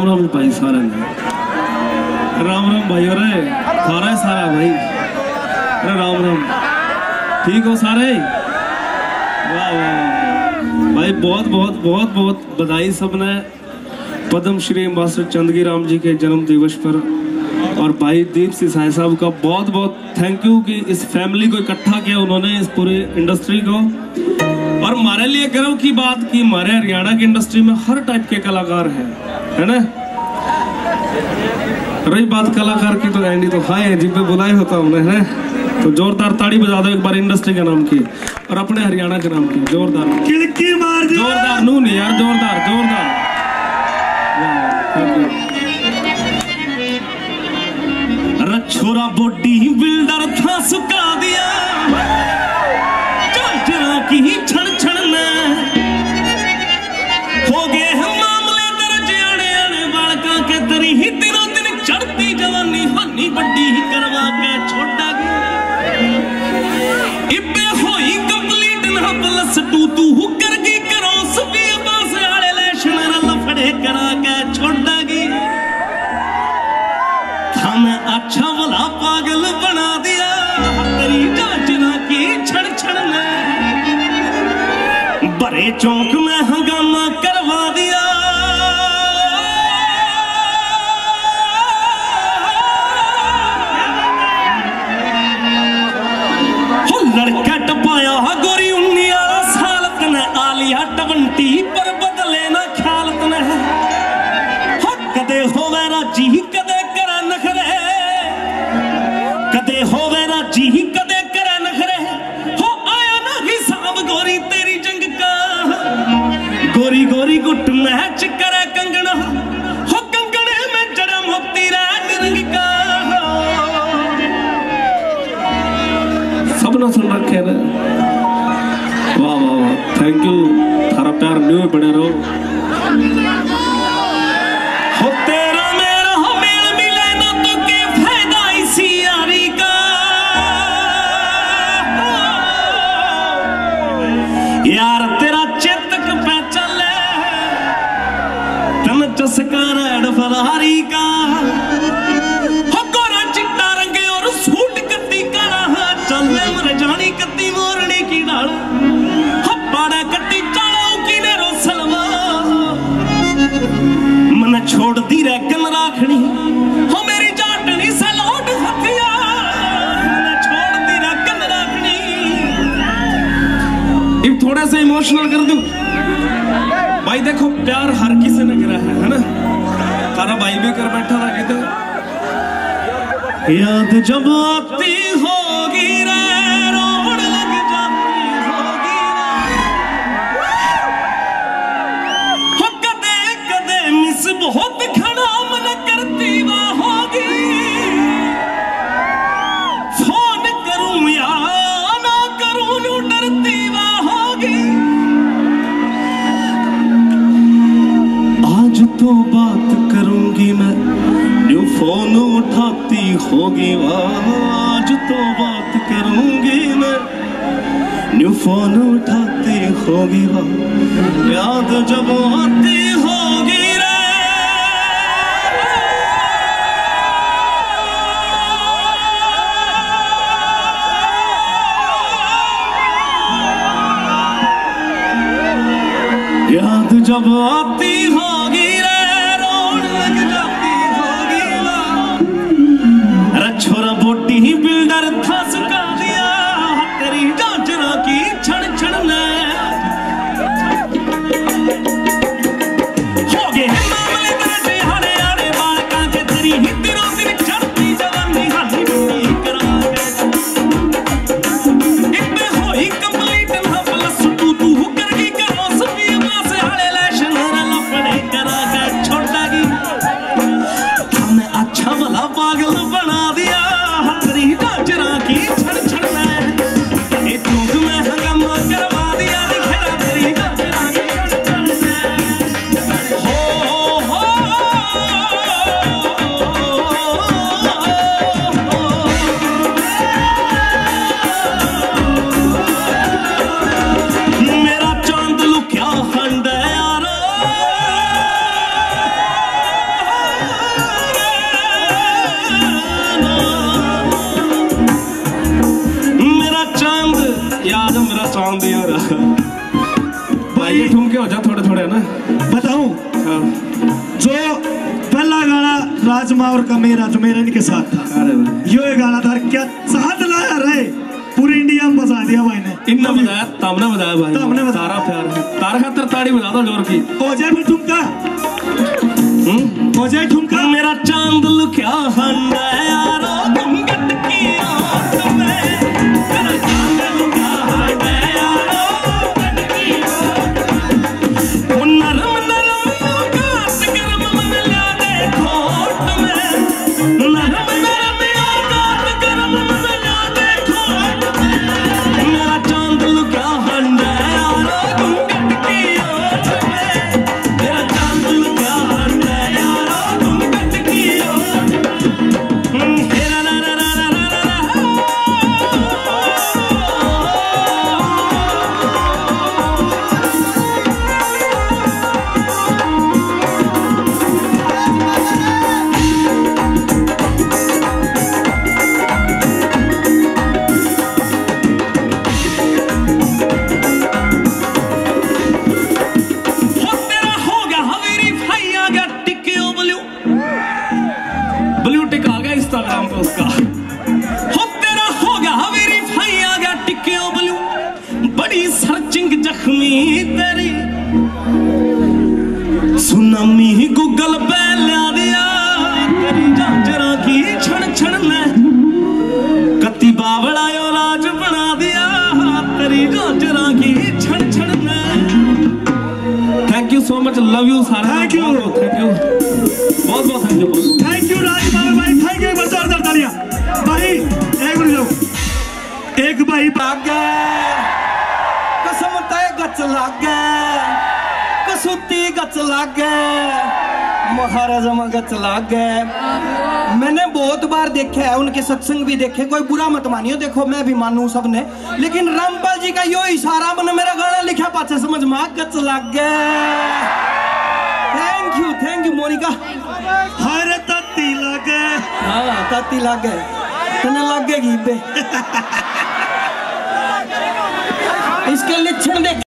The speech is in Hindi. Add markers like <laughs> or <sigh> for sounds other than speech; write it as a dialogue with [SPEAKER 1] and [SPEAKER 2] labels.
[SPEAKER 1] राम राम भाई सारे राम राम भाई, अरे सारा सारा भाई। अरे राम राम। ठीक हो सारे? वाह वाह। भाई, बहुत बहुत बहुत बहुत बधाई सबने। पद्म श्री मास्टर चंदगी राम जी के जन्म दिवस पर। और भाई दीप सिंह साई साहब का बहुत बहुत थैंक यू कि इस फैमिली को इकट्ठा किया उन्होंने इस पूरी इंडस्ट्री को। और हमारे लिए गर्व की बात कि हमारे हरियाणा की इंडस्ट्री में हर टाइप के कलाकार हैं। है ना? रही बात कलाकार की तो एंडी तो हाय जिन पे बुलाए होता हमने है तो जोरदार ताड़ी बजा दो एक बार इंडस्ट्री के नाम की और अपने हरियाणा के नाम की जोरदार।
[SPEAKER 2] मार
[SPEAKER 1] जोरदार नू नहीं यार जोरदार जोरदार.
[SPEAKER 2] छोरा बॉडी बिल्डर था सुका दिया। ना प्लस टू तू कर गई क्रॉस भी बास आले लैशन लफड़े करा के छोटा गया हमें अच्छा भला पागल बना दिया तेरी जांचना की छड़ छड़ ने बड़े चौक में गोरी तेरी जंग का। गोरी गोरी गुट मैच करे कंगना हो कंगने में जरा मुक्ति रंग का।
[SPEAKER 1] सपना सुन रखे वाह वाह वाह। थैंक यू थारा प्यार न्यू बने रहो।
[SPEAKER 2] मन रह कन राखनी। हो मेरी छोड़ती रह कन राखनी।
[SPEAKER 1] थोड़ा सा इमोशनल कर दूँ। भाई देखो, प्यार हर किसी ने गिरा है है ना? तारा भाई भी कर बैठा था किधर?
[SPEAKER 2] याद जब आती होगी आज तो बात करूँगी मैं। न्यू फ़ोन उठाती होगी याद जब आती होगी याद जब आती होगी
[SPEAKER 3] भाई। ठुमके हो जा थोड़े थोड़े ना?
[SPEAKER 2] बताऊँ?
[SPEAKER 3] हाँ।
[SPEAKER 2] जो पहला गाना राजमा और कमेरा जो मेरन के साथ था। यो ये गाना था क्या साथ लाया रहे पूरे इंडिया में बजा दिया भाई ने।
[SPEAKER 3] इनने बजाया तामने बजाया भाई।
[SPEAKER 2] तामने बजाया।
[SPEAKER 3] तारा प्यार तारा खातर ताड़ी बजा दो ज़ोर की।
[SPEAKER 2] हो जाए फिर ठुमका।
[SPEAKER 3] हम्म?
[SPEAKER 2] हो जाए ठुमका।
[SPEAKER 4] सर्चिंग जख्मी तेरी सुनामी ही गूगल पे ला दिया तेरी जांजरा की छण छण में कत्ती बावड़ा यो राज बना दिया तेरी जांजरा की छण छण में
[SPEAKER 3] thank you so much love you सारे
[SPEAKER 2] Thank you.
[SPEAKER 3] थैंक यू बहुत बहुत thank you
[SPEAKER 2] thank you Rajma भाई थैंक यू एक बार जोरदार तालियां भाई एक मिनट जाओ एक भाई
[SPEAKER 5] ਲੱਗ ਗਏ गच लागे कसूती गच लागे महाराज गच लागे। मैंने बहुत बार देखे है उनके सत्संग भी देखे कोई बुरा मत मानियो देखो मैं भी मानू सबने। लेकिन रामपाल जी का यो इशारा मैंने मेरा गाना लिखा पाचे समझ में गच लागे। Thank you thank you Monika.
[SPEAKER 2] हर तत्ती लागे।
[SPEAKER 5] हाँ, हाँ तत्ती लागे। तने लागेगी बे। <laughs> इसके लक्षण देख।